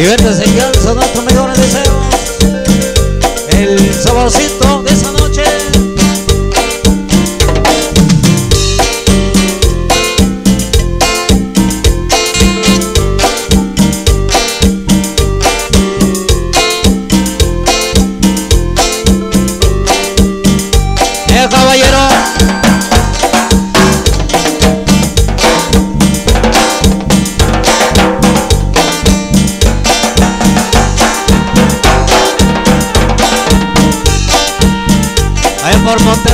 Libertad, señor, son nuestros mejores deseos. El saborcito. Por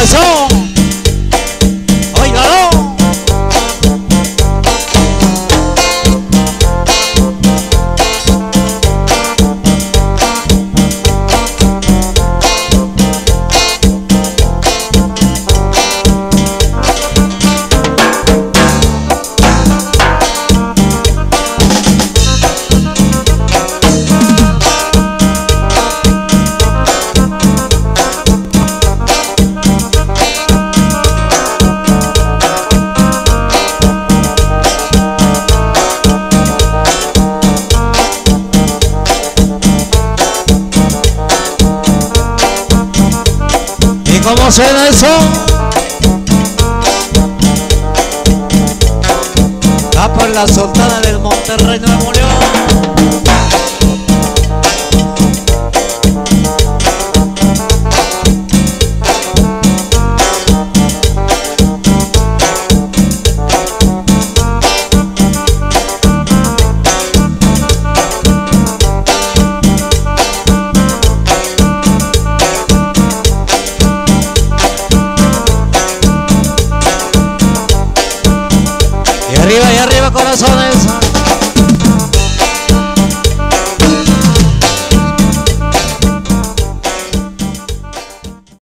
Oiga eso. Cómo suena eso? Va por la sultana del Monterrey Nuevo León. Corazones.